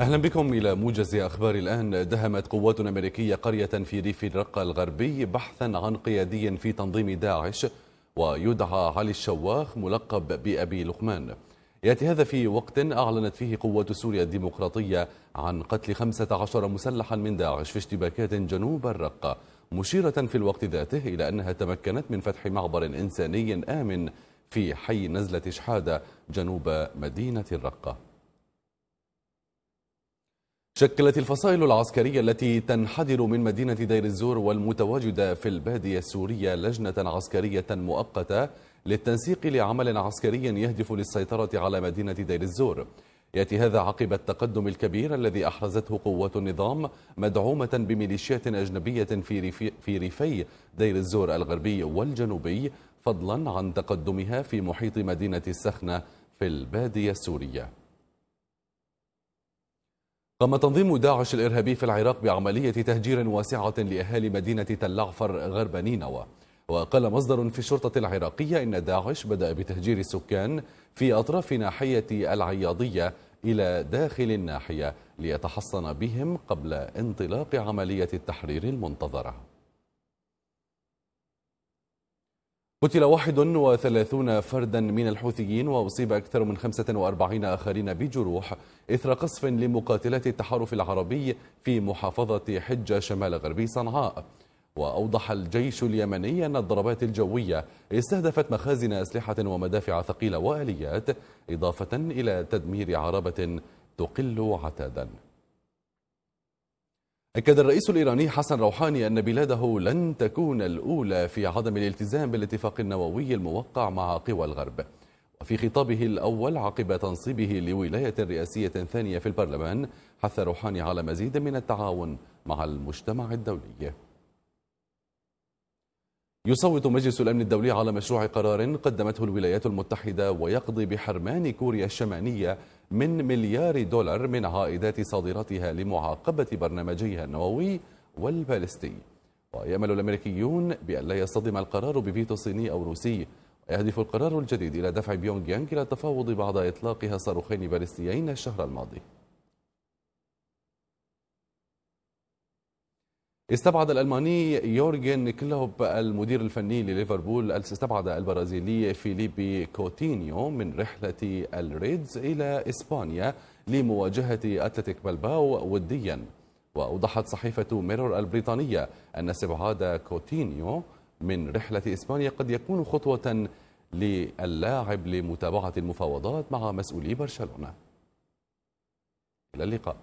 أهلا بكم إلى موجز أخبار الآن. دهمت قوات أمريكية قرية في ريف الرقة الغربي بحثا عن قيادي في تنظيم داعش ويدعى علي الشواخ ملقب بأبي لقمان. يأتي هذا في وقت أعلنت فيه قوات سوريا الديمقراطية عن قتل 15 مسلحا من داعش في اشتباكات جنوب الرقة مشيرة في الوقت ذاته إلى أنها تمكنت من فتح معبر إنساني آمن في حي نزلة شحادة جنوب مدينة الرقة. شكلت الفصائل العسكرية التي تنحدر من مدينة دير الزور والمتواجدة في البادية السورية لجنة عسكرية مؤقتة للتنسيق لعمل عسكري يهدف للسيطرة على مدينة دير الزور. يأتي هذا عقب التقدم الكبير الذي أحرزته قوات النظام مدعومة بميليشيات أجنبية في, ريفي, في ريفي دير الزور الغربي والجنوبي فضلا عن تقدمها في محيط مدينة السخنة في البادية السورية. قام تنظيم داعش الإرهابي في العراق بعملية تهجير واسعة لأهالي مدينة تل عفر غرب نينوى. وقال مصدر في الشرطة العراقية إن داعش بدأ بتهجير السكان في أطراف ناحية العياضية إلى داخل الناحية ليتحصن بهم قبل انطلاق عملية التحرير المنتظرة. قتل 31 فردا من الحوثيين وأصيب أكثر من 45 آخرين بجروح إثر قصف لمقاتلات التحالف العربي في محافظة حجة شمال غربي صنعاء. وأوضح الجيش اليمني أن الضربات الجوية استهدفت مخازن أسلحة ومدافع ثقيلة وآليات إضافة إلى تدمير عربة تقل عتادا. أكد الرئيس الإيراني حسن روحاني أن بلاده لن تكون الأولى في عدم الالتزام بالاتفاق النووي الموقع مع قوى الغرب. وفي خطابه الأول عقب تنصيبه لولاية رئاسية ثانية في البرلمان حث روحاني على مزيد من التعاون مع المجتمع الدولي. يصوت مجلس الأمن الدولي على مشروع قرار قدمته الولايات المتحدة ويقضي بحرمان كوريا الشمالية من مليار دولار من عائدات صادراتها لمعاقبة برنامجيها النووي والبالستي. ويأمل الأمريكيون بأن لا يصطدم القرار بفيتو صيني أو روسي. ويهدف القرار الجديد إلى دفع بيونغ يانغ إلى التفاوض بعد إطلاقها صاروخين بالستيين الشهر الماضي. استبعد الألماني يورجن كلوب المدير الفني لليفربول. استبعد البرازيلي فيليبي كوتينيو من رحلة الريدز إلى إسبانيا لمواجهة أتلتيك بلباو وديا. وأوضحت صحيفة ميرور البريطانية أن استبعاد كوتينيو من رحلة إسبانيا قد يكون خطوة للاعب لمتابعة المفاوضات مع مسؤولي برشلونة. إلى اللقاء.